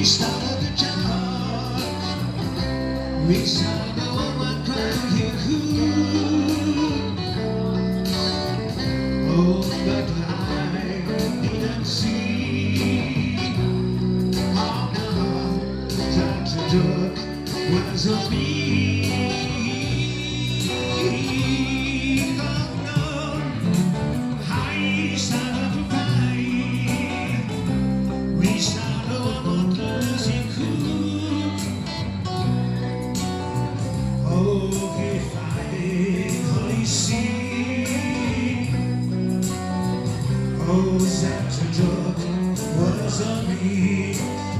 We started the job. We started the woman crying here. Oh, but I didn't see how oh, no, time to talk was on me. Oh no, I started. of me.